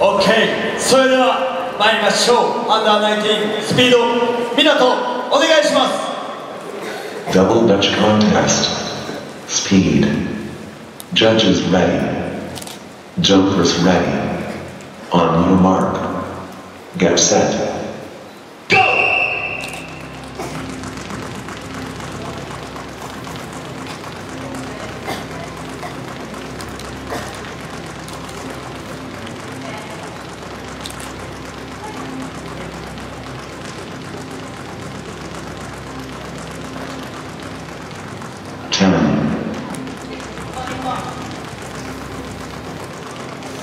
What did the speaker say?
OK それでは参りましょうアンダー19スピード湊お願いします Double Dutch contest. Speed. Judges ready. Jumpers ready. On your mark. Get set.